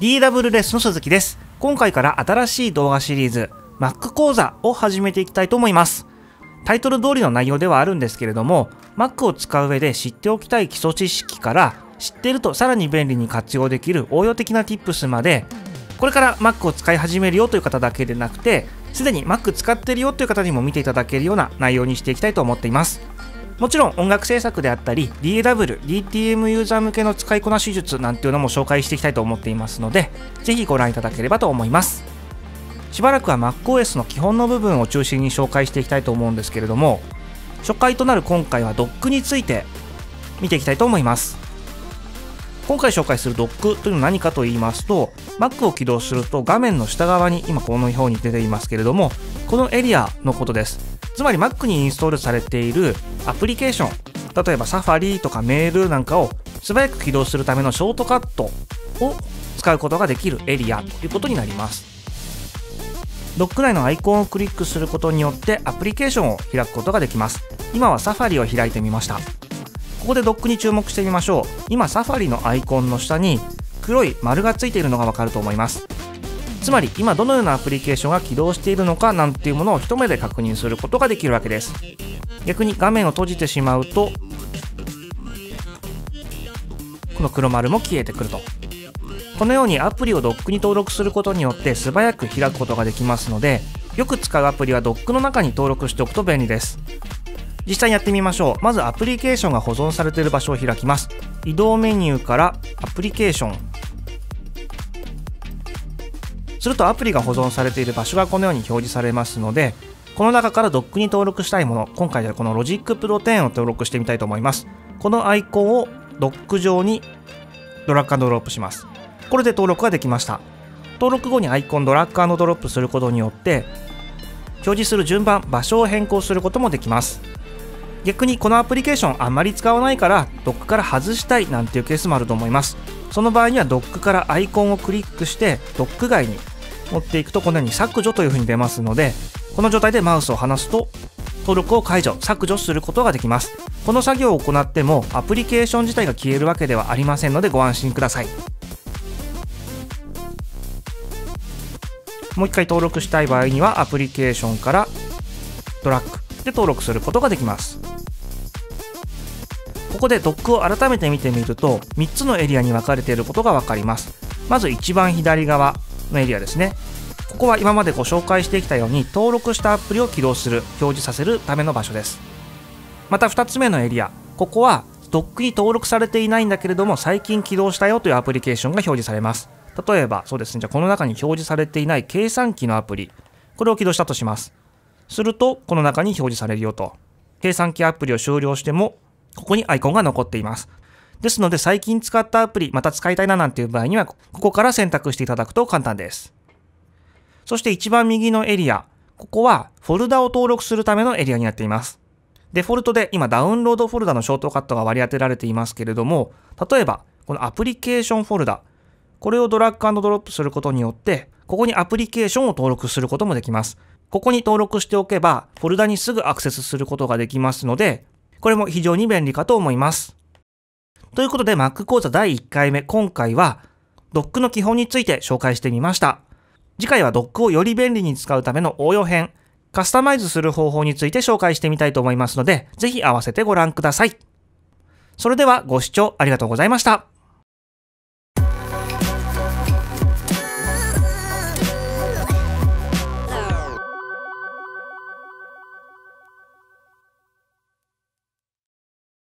DW レッスンの鈴木です。今回から新しい動画シリーズ Mac 講座を始めていきたいと思います。タイトル通りの内容ではあるんですけれども Mac を使う上で知っておきたい基礎知識から知っているとさらに便利に活用できる応用的な Tips までこれから Mac を使い始めるよという方だけでなくてすでに Mac 使ってるよという方にも見ていただけるような内容にしていきたいと思っていますもちろん音楽制作であったり DAW、DTM ユーザー向けの使いこなし術なんていうのも紹介していきたいと思っていますのでぜひご覧いただければと思います。しばらくは MacOS の基本の部分を中心に紹介していきたいと思うんですけれども初回となる今回は Dock について見ていきたいと思います。今回紹介する Dock というのは何かと言いますと Mac を起動すると画面の下側に今このように出ていますけれどもこのエリアのことです。つまり Mac にインストールされているアプリケーション例えば Safari とかメールなんかを素早く起動するためのショートカットを使うことができるエリアということになります。ドック内のアイコンをクリックすることによってアプリケーションを開くことができます。今は Safari を開いてみました。ここでドックに注目してみましょう。今 Safari のアイコンの下に黒い丸がついているのがわかると思います。つまり今どのようなアプリケーションが起動しているのかなんていうものを一目で確認することができるわけです。逆に画面を閉じてしまうとこの黒丸も消えてくると。このようにアプリをドックに登録することによって素早く開くことができますのでよく使うアプリはドックの中に登録しておくと便利です。実際にやってみましょう。まずアプリケーションが保存されている場所を開きます。移動メニューからアプリケーション。するとアプリが保存されている場所がこのように表示されますのでこの中からドックに登録したいもの今回ではこの Logic Pro 10を登録してみたいと思います。このアイコンをドック上にドラッグドロップします。これで登録ができました。登録後にアイコンドラッグドロップすることによって表示する順番場所を変更することもできます。逆にこのアプリケーションあんまり使わないからドックから外したいなんていうケースもあると思います。その場合にはドックからアイコンをクリックしてドック外に持っていくとこのように削除という風に出ますのでこの状態でマウスを離すと登録を解除削除することができます。この作業を行ってもアプリケーション自体が消えるわけではありませんのでご安心ください。もう一回登録したい場合にはアプリケーションからドラッグで登録することができます。ここでドックを改めて見てみると3つのエリアに分かれていることが分かります。まず一番左側のエリアですね。ここは今までご紹介してきたように登録したアプリを起動する表示させるための場所です。また2つ目のエリアここはドックに登録されていないんだけれども最近起動したよというアプリケーションが表示されます。例えばそうですねじゃあこの中に表示されていない計算機のアプリこれを起動したとします。するとこの中に表示されるよと。計算機アプリを終了してもここにアイコンが残っています。ですので最近使ったアプリまた使いたいななんていう場合にはここから選択していただくと簡単です。そして一番右のエリアここはフォルダを登録するためのエリアになっています。デフォルトで今ダウンロードフォルダのショートカットが割り当てられていますけれども例えばこのアプリケーションフォルダこれをドラッグドロップすることによってここにアプリケーションを登録することもできます。ここに登録しておけばフォルダにすぐアクセスすることができますのでこれも非常に便利かと思います。ということで Mac 講座第1回目今回は Doc の基本について紹介してみました。次回は Doc をより便利に使うための応用編カスタマイズする方法について紹介してみたいと思いますのでぜひ合わせてご覧ください。それではご視聴ありがとうございました。